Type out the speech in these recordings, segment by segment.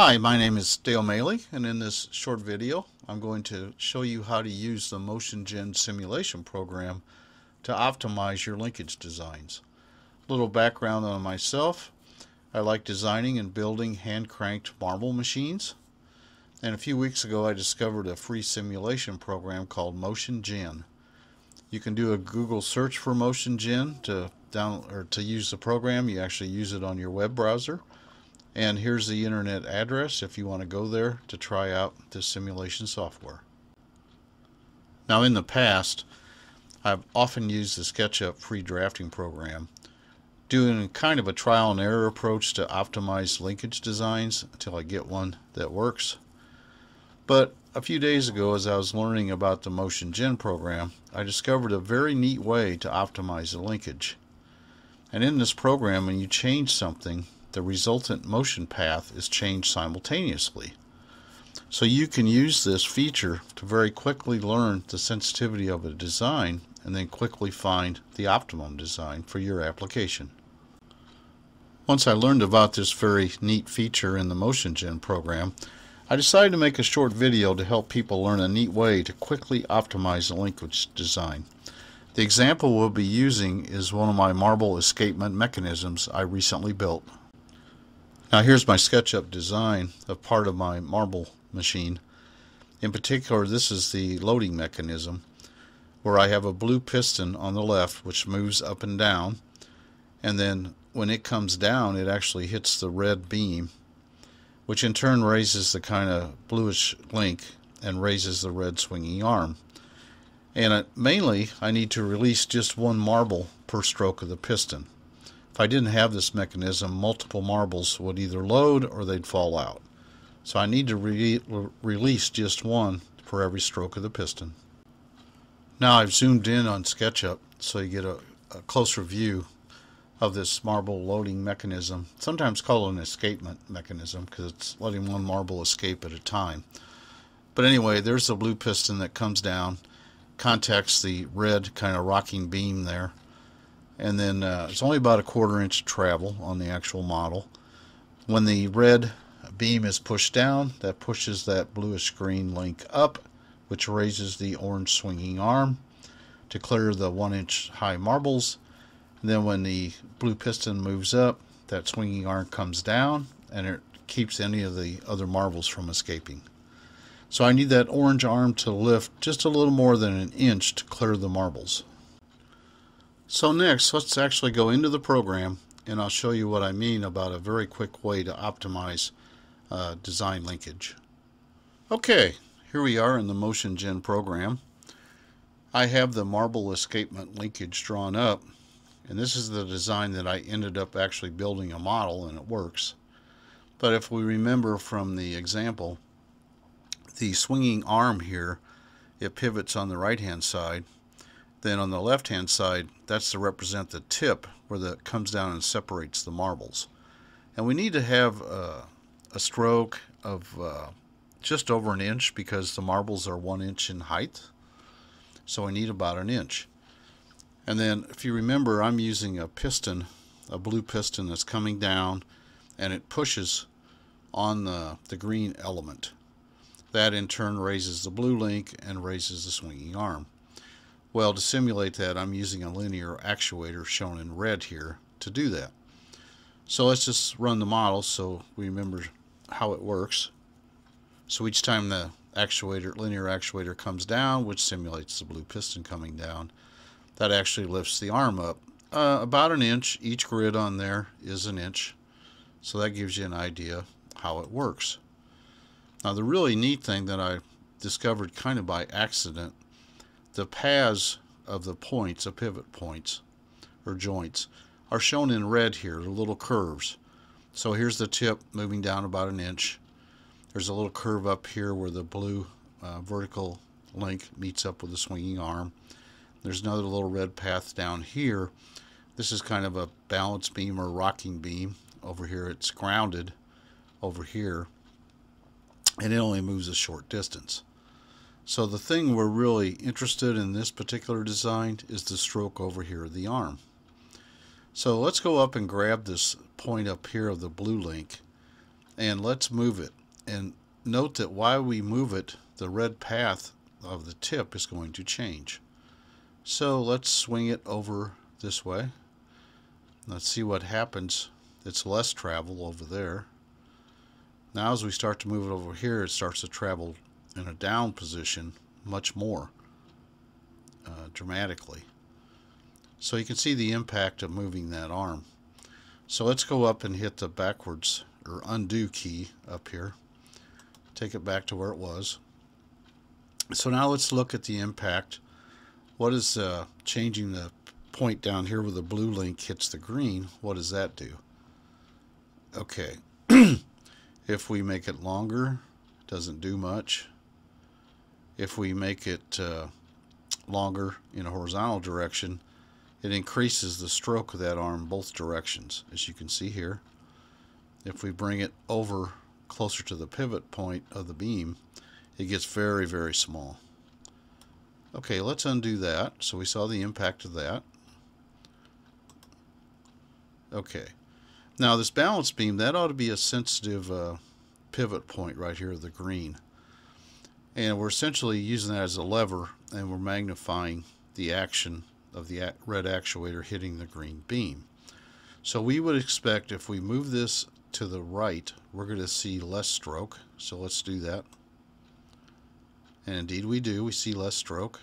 Hi, my name is Dale Maley and in this short video I'm going to show you how to use the MotionGen simulation program to optimize your linkage designs. A little background on myself. I like designing and building hand-cranked marble machines and a few weeks ago I discovered a free simulation program called MotionGen. You can do a Google search for MotionGen to down or to use the program. You actually use it on your web browser and here's the internet address if you want to go there to try out this simulation software. Now in the past, I've often used the SketchUp free drafting program, doing kind of a trial and error approach to optimize linkage designs until I get one that works. But a few days ago as I was learning about the Motion Gen program, I discovered a very neat way to optimize the linkage. And in this program, when you change something, the resultant motion path is changed simultaneously. So you can use this feature to very quickly learn the sensitivity of a design and then quickly find the optimum design for your application. Once I learned about this very neat feature in the MotionGen program, I decided to make a short video to help people learn a neat way to quickly optimize a linkage design. The example we'll be using is one of my marble escapement mechanisms I recently built. Now here's my SketchUp design of part of my marble machine. In particular, this is the loading mechanism where I have a blue piston on the left which moves up and down and then when it comes down it actually hits the red beam which in turn raises the kind of bluish link and raises the red swinging arm. And it, mainly I need to release just one marble per stroke of the piston. If I didn't have this mechanism, multiple marbles would either load or they'd fall out. So I need to re release just one for every stroke of the piston. Now I've zoomed in on SketchUp so you get a, a closer view of this marble loading mechanism, sometimes called an escapement mechanism because it's letting one marble escape at a time. But anyway, there's the blue piston that comes down, contacts the red kind of rocking beam there, and then uh, it's only about a quarter inch travel on the actual model. When the red beam is pushed down, that pushes that bluish green link up, which raises the orange swinging arm to clear the one inch high marbles. And then when the blue piston moves up, that swinging arm comes down and it keeps any of the other marbles from escaping. So I need that orange arm to lift just a little more than an inch to clear the marbles. So next, let's actually go into the program and I'll show you what I mean about a very quick way to optimize uh, design linkage. Okay, here we are in the Motion Gen program. I have the marble escapement linkage drawn up and this is the design that I ended up actually building a model and it works. But if we remember from the example, the swinging arm here, it pivots on the right hand side then on the left hand side, that's to represent the tip where the comes down and separates the marbles. And we need to have uh, a stroke of uh, just over an inch because the marbles are one inch in height. So we need about an inch. And then if you remember, I'm using a piston, a blue piston that's coming down and it pushes on the, the green element. That in turn raises the blue link and raises the swinging arm. Well, to simulate that, I'm using a linear actuator shown in red here to do that. So let's just run the model so we remember how it works. So each time the actuator, linear actuator comes down, which simulates the blue piston coming down, that actually lifts the arm up uh, about an inch. Each grid on there is an inch. So that gives you an idea how it works. Now the really neat thing that I discovered kind of by accident the paths of the points, the pivot points or joints, are shown in red here, the little curves. So here's the tip moving down about an inch. There's a little curve up here where the blue uh, vertical link meets up with the swinging arm. There's another little red path down here. This is kind of a balance beam or rocking beam. Over here it's grounded over here and it only moves a short distance. So the thing we're really interested in this particular design is the stroke over here of the arm. So let's go up and grab this point up here of the blue link and let's move it. And note that while we move it, the red path of the tip is going to change. So let's swing it over this way. Let's see what happens. It's less travel over there. Now as we start to move it over here, it starts to travel in a down position much more uh, dramatically. So you can see the impact of moving that arm. So let's go up and hit the backwards or undo key up here. Take it back to where it was. So now let's look at the impact. What is uh, changing the point down here where the blue link hits the green? What does that do? Okay. if we make it longer, doesn't do much. If we make it uh, longer in a horizontal direction, it increases the stroke of that arm both directions, as you can see here. If we bring it over closer to the pivot point of the beam, it gets very, very small. Okay, let's undo that. So we saw the impact of that. Okay. Now this balance beam, that ought to be a sensitive uh, pivot point right here, the green. And we're essentially using that as a lever and we're magnifying the action of the red actuator hitting the green beam. So we would expect if we move this to the right, we're going to see less stroke. So let's do that. And indeed we do. We see less stroke.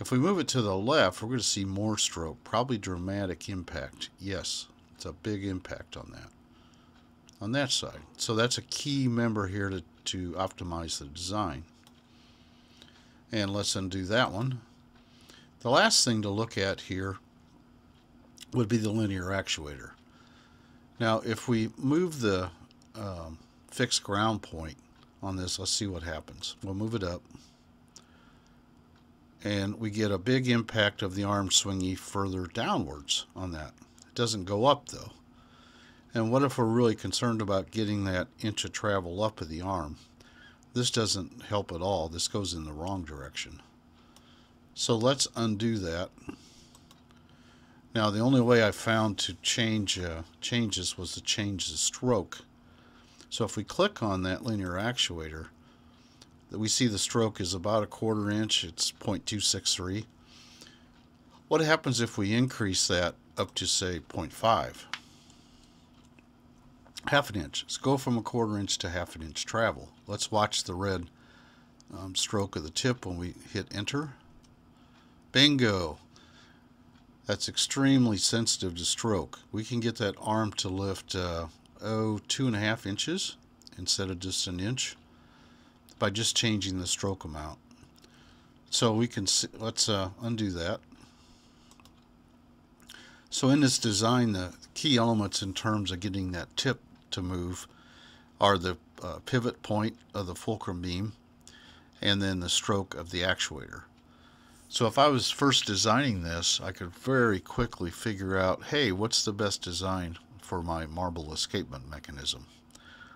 If we move it to the left, we're going to see more stroke, probably dramatic impact. Yes, it's a big impact on that, on that side. So that's a key member here to, to optimize the design. And let's undo that one. The last thing to look at here would be the linear actuator. Now, if we move the um, fixed ground point on this, let's see what happens. We'll move it up. And we get a big impact of the arm swingy further downwards on that. It doesn't go up, though. And what if we're really concerned about getting that inch of travel up of the arm? This doesn't help at all. This goes in the wrong direction. So let's undo that. Now the only way I found to change uh, changes was to change the stroke. So if we click on that linear actuator, that we see the stroke is about a quarter inch, it's 0.263. What happens if we increase that up to say 0.5? Half an inch. Let's go from a quarter inch to half an inch travel. Let's watch the red um, stroke of the tip when we hit enter. Bingo! That's extremely sensitive to stroke. We can get that arm to lift, uh, oh, two and a half inches instead of just an inch by just changing the stroke amount. So we can see, let's uh, undo that. So in this design, the key elements in terms of getting that tip to move are the uh, pivot point of the fulcrum beam and then the stroke of the actuator. So if I was first designing this, I could very quickly figure out, hey, what's the best design for my marble escapement mechanism?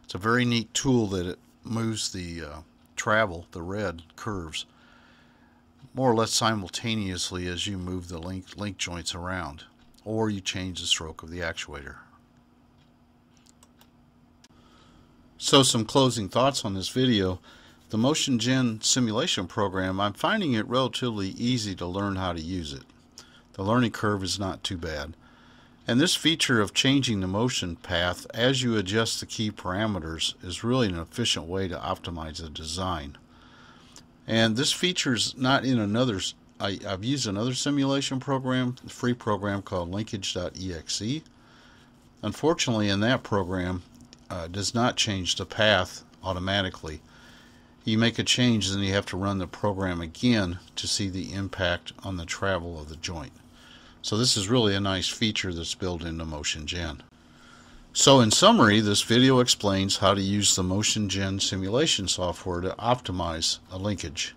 It's a very neat tool that it moves the uh, travel, the red curves, more or less simultaneously as you move the link, link joints around, or you change the stroke of the actuator. So some closing thoughts on this video. The Motion Gen simulation program, I'm finding it relatively easy to learn how to use it. The learning curve is not too bad. And this feature of changing the motion path as you adjust the key parameters is really an efficient way to optimize the design. And this feature is not in another, I, have used another simulation program, a free program called linkage.exe. Unfortunately, in that program, uh, does not change the path automatically you make a change then you have to run the program again to see the impact on the travel of the joint. So this is really a nice feature that's built into Motion Gen. So in summary, this video explains how to use the Motion Gen simulation software to optimize a linkage.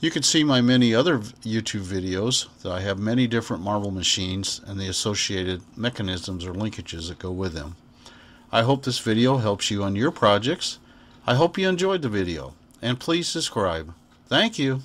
You can see my many other YouTube videos that I have many different marble machines and the associated mechanisms or linkages that go with them. I hope this video helps you on your projects I hope you enjoyed the video, and please subscribe. Thank you.